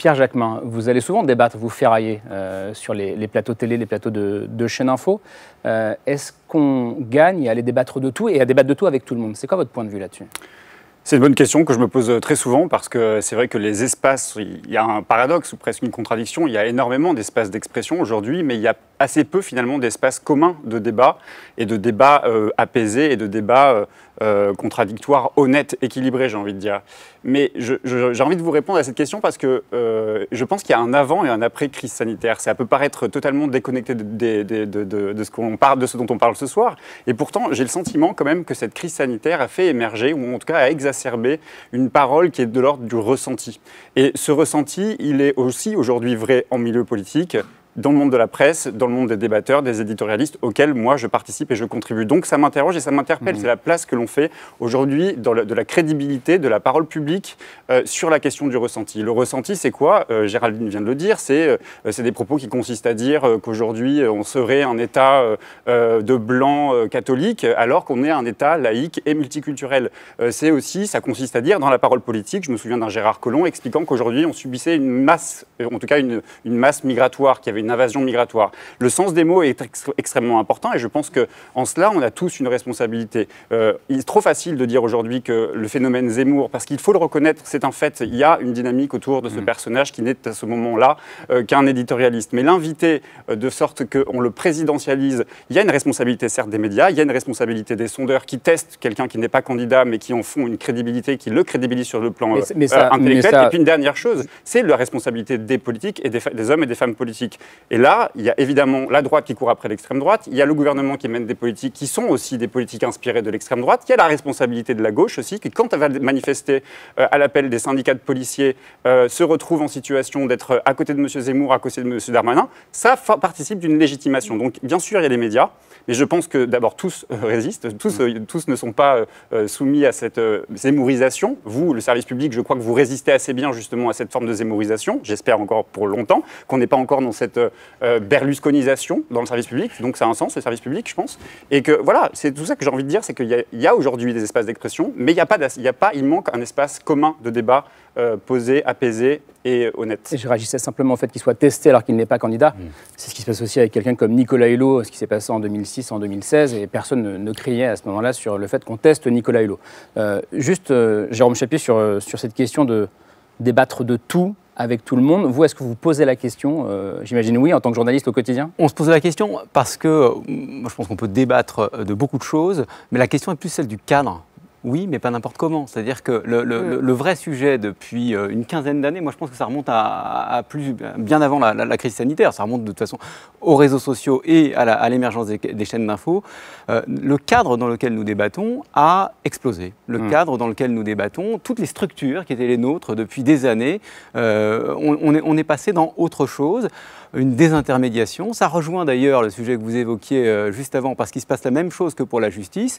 Pierre Jacquemin, vous allez souvent débattre, vous ferrailler euh, sur les, plateaux télé, les plateaux de, de chaîne info. Euh, est-ce qu'on gagne à aller débattre de tout et à débattre de tout avec tout le monde? C'est quoi votre point de vue là-dessus? C'est une bonne question que je me pose très souvent parce que c'est vrai que les espaces, il y a un paradoxe ou presque une contradiction. Il y a énormément d'espaces d'expression aujourd'hui, mais il y a assez peu finalement d'espaces communs de débat et de débats euh, apaisés et de débats euh, euh, contradictoires, honnêtes, équilibrés, j'ai envie de dire. Mais j'ai envie de vous répondre à cette question parce que je pense qu'il y a un avant et un après crise sanitaire. Ça peut paraître totalement déconnecté de ce dont on parle ce soir. Et pourtant, j'ai le sentiment quand même que cette crise sanitaire a fait émerger, ou en tout cas a exacerbé, une parole qui est de l'ordre du ressenti. Et ce ressenti, il est aussi aujourd'hui vrai en milieu politique, dans le monde de la presse, dans le monde des débatteurs, des éditorialistes auxquels moi je participe et je contribue. Donc ça m'interroge et ça m'interpelle. Mmh. C'est la place que l'on fait aujourd'hui de la crédibilité de la parole publique euh, sur la question du ressenti. Le ressenti, c'est quoi? Euh, Géraldine vient de le dire, c'est euh, des propos qui consistent à dire qu'aujourd'hui on serait un État de blanc catholique alors qu'on est un État laïque et multiculturel. c'est aussi, ça consiste à dire dans la parole politique, je me souviens d'un Gérard Collomb expliquant qu'aujourd'hui on subissait une masse, en tout cas une, une masse migratoire qui avait une invasion migratoire. Le sens des mots est extrêmement important et je pense qu'en cela, on a tous une responsabilité. Euh, il est trop facile de dire aujourd'hui que le phénomène Zemmour, parce qu'il faut le reconnaître, c'est un fait, il y a une dynamique autour de ce mm. personnage qui n'est à ce moment-là euh, qu'un éditorialiste. Mais l'inviter euh, de sorte qu'on le présidentialise, il y a une responsabilité certes des médias, il y a une responsabilité des sondeurs qui testent quelqu'un qui n'est pas candidat mais qui en font une crédibilité, qui le crédibilisent sur le plan intellectuel. Et puis une dernière chose, c'est la responsabilité des politiques et des, des hommes et des femmes politiques. Et là, il y a évidemment la droite qui court après l'extrême droite, il y a le gouvernement qui mène des politiques qui sont aussi des politiques inspirées de l'extrême droite, il y a la responsabilité de la gauche aussi, qui quand elle va manifester euh, à l'appel des syndicats de policiers, euh, se retrouve en situation d'être à côté de M. Zemmour, à côté de M. Darmanin, ça participe d'une légitimation. Donc bien sûr, il y a les médias, mais je pense que d'abord tous euh, résistent, tous, tous ne sont pas soumis à cette zémourisation. Vous, le service public, je crois que vous résistez assez bien justement à cette forme de zémourisation, j'espère encore pour longtemps, qu'on n'est pas encore dans cette euh, berlusconisation dans le service public. Donc ça a un sens, le service public, je pense. Et que voilà, c'est tout ça que j'ai envie de dire, c'est qu'il y a, aujourd'hui des espaces d'expression, mais il y a pas, il a pas, il manque un espace commun de débat euh, posé, apaisé et honnête. Et je réagissais simplement au fait qu'il soit testé alors qu'il n'est pas candidat. Mm. C'est ce qui se passe aussi avec quelqu'un comme Nicolas Hulot, ce qui s'est passé en 2006, en 2016, et personne ne, criait à ce moment-là sur le fait qu'on teste Nicolas Hulot. Euh, juste, Jérôme Chapier, sur, sur cette question de débattre de tout avec tout le monde. Vous, est-ce que vous posez la question euh, J'imagine oui, en tant que journaliste au quotidien? On se pose la question parce que, euh, moi, je pense qu'on peut débattre de beaucoup de choses, mais la question est plus celle du cadre. Oui, mais pas n'importe comment. C'est-à-dire que le, vrai sujet depuis euh, une quinzaine d'années, moi je pense que ça remonte à, plus, bien avant la, crise sanitaire, ça remonte de toute façon aux réseaux sociaux et à l'émergence des, chaînes d'infos. Euh, le cadre dans lequel nous débattons a explosé. Le hmm. cadre dans lequel nous débattons, toutes les structures qui étaient les nôtres depuis des années, euh, on, est, on, est, passé dans autre chose une désintermédiation. Ça rejoint d'ailleurs le sujet que vous évoquiez juste avant, parce qu'il se passe la même chose que pour la justice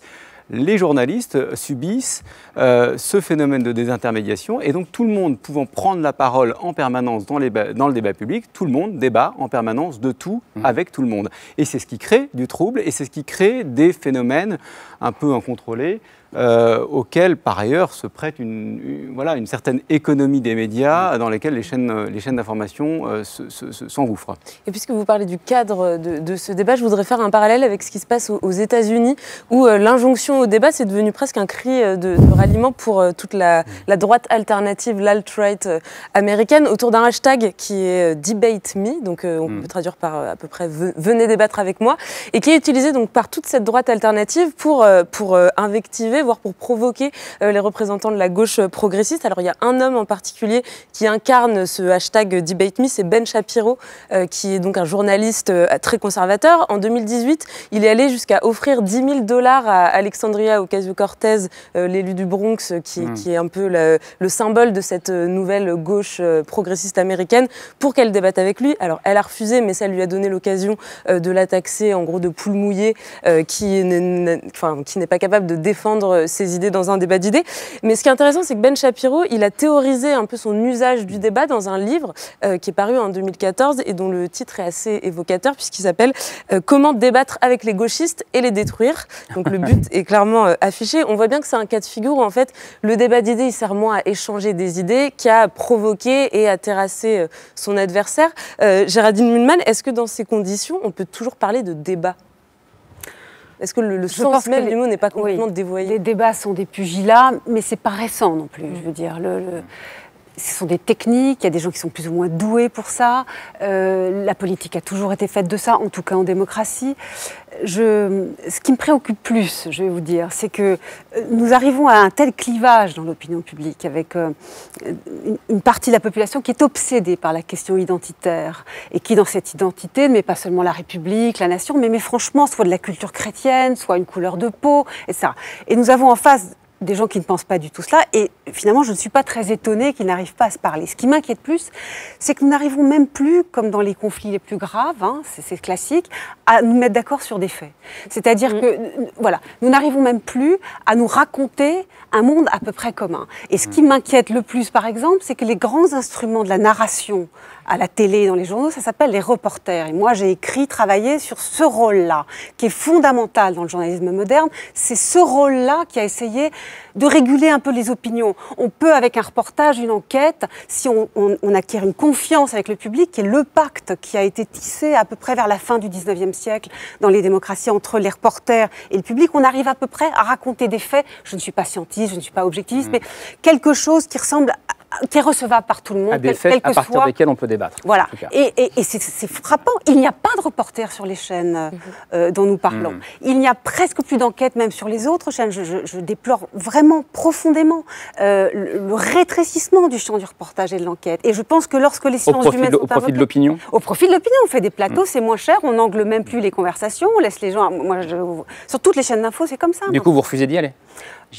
les journalistes subissent euh, ce phénomène de désintermédiation et donc tout le monde pouvant prendre la parole en permanence dans, le débat public, tout le monde débat en permanence de tout mmh. avec tout le monde. Et c'est ce qui crée du trouble et c'est ce qui crée des phénomènes un peu incontrôlés euh, auquel, par ailleurs, se prête une, voilà, une certaine économie des médias dans lesquelles les chaînes, les chaînes d'information euh, s'engouffrent. Et puisque vous parlez du cadre de, ce débat, je voudrais faire un parallèle avec ce qui se passe aux, États-Unis, où euh, l'injonction au débat, c'est devenu presque un cri de, de ralliement pour toute la, la, droite alternative, l'alt-right américaine, autour d'un hashtag qui est Debate Me, donc on mm. peut traduire par à peu près Venez débattre avec moi, et qui est utilisé donc par toute cette droite alternative pour, pour invectiver voire pour provoquer euh, les représentants de la gauche progressiste. Alors il y a un homme en particulier qui incarne ce hashtag Debate Me, c'est Ben Shapiro, euh, qui est donc un journaliste euh, très conservateur. En 2018, il est allé jusqu'à offrir 10 000 dollars à Alexandria Ocasio-Cortez, l'élu du Bronx, qui, hmm. qui, est un peu le, le, symbole de cette nouvelle gauche progressiste américaine, pour qu'elle débatte avec lui. Alors elle a refusé, mais ça lui a donné l'occasion de la taxer en gros de poule mouillée, qui n'est pas capable de défendre défendre ses idées dans un débat d'idées. Mais ce qui est intéressant, c'est que Ben Shapiro, il a théorisé un peu son usage du débat dans un livre qui est paru en 2014 et dont le titre est assez évocateur puisqu'il s'appelle Comment débattre avec les gauchistes et les détruire. Donc le but est clairement affiché. On voit bien que c'est un cas de figure où en fait le débat d'idées il sert moins à échanger des idées qu'à provoquer et à terrasser son adversaire. Géraldine Mulman, est-ce que dans ces conditions, on peut toujours parler de débat? Est-ce que le, sens même du mot n'est pas complètement dévoyé Les débats sont des pugilats, mais c'est pas récent non plus. Je veux dire, le, ce sont des techniques, il y a des gens qui sont plus ou moins doués pour ça. Euh, la politique a toujours été faite de ça, en tout cas en démocratie ce qui me préoccupe plus, je vais vous dire, c'est que euh, nous arrivons à un tel clivage dans l'opinion publique avec euh, une partie de la population qui est obsédée par la question identitaire et qui, dans cette identité, ne met pas seulement la République, la nation, mais met franchement soit de la culture chrétienne, soit une couleur de peau, et ça. Et nous avons en face des gens qui ne pensent pas du tout cela. Et finalement, je ne suis pas très étonnée qu'ils n'arrivent pas à se parler. Ce qui m'inquiète plus, c'est que nous n'arrivons même plus, comme dans les conflits les plus graves, hein, c'est classique, à nous mettre d'accord sur des faits. C'est-à-dire mm. que, voilà, nous n'arrivons même plus à nous raconter un monde à peu près commun. Et ce qui m'inquiète le plus, par exemple, c'est que les grands instruments de la narration à la télé, dans les journaux, ça s'appelle les reporters. Et moi, j'ai écrit, travaillé sur ce rôle-là, qui est fondamental dans le journalisme moderne. C'est ce rôle-là qui a essayé de réguler un peu les opinions. On peut, avec un reportage, une enquête, si on, acquiert une confiance avec le public, qui est le pacte qui a été tissé à peu près vers la fin du 19e siècle dans les démocraties entre les reporters et le public, on arrive à peu près à raconter des faits. Je ne suis pas scientiste, je ne suis pas objectiviste, mmh. mais quelque chose qui ressemble qui est recevable par tout le monde. À des faits à partir desquels on peut débattre. Voilà. Et, c'est frappant. Il n'y a pas de reporter sur les chaînes euh, mhm. euh, dont nous parlons. Mhm. Il n'y a presque plus d'enquête même sur les autres chaînes. Je, déplore vraiment profondément euh, le, rétrécissement du champ du reportage et de l'enquête. Et je pense que lorsque les sciences humaines Au profit de l'opinion? Au profit de l'opinion. On fait des plateaux, mhm. c'est moins cher, on n'angle même plus les conversations, on laisse les gens... Moi, sur toutes les chaînes d'infos, c'est comme ça. Du coup, vous refusez d'y aller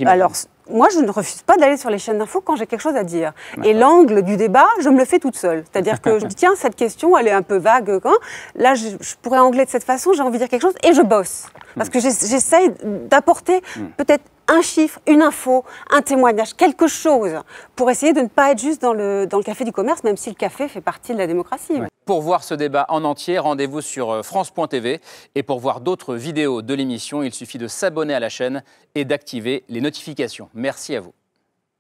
alors, moi, je ne refuse pas d'aller sur les chaînes d'infos quand j'ai quelque chose à dire. Et l'angle du débat, je me le fais toute seule. C'est-à-dire que je dis, tiens, cette question, elle est un peu vague. Quand Là, je, pourrais angler de cette façon, j'ai envie de dire quelque chose, et je bosse. Parce que j'essaye d'apporter hmm. peut-être un chiffre, une info, un témoignage, quelque chose, pour essayer de ne pas être juste dans le, dans le café du commerce, même si le café fait partie de la démocratie. Pour voir ce débat en entier, rendez-vous sur euh, France.tv. Et pour voir d'autres vidéos de l'émission, il suffit de s'abonner à la chaîne et d'activer les notifications. Merci à vous.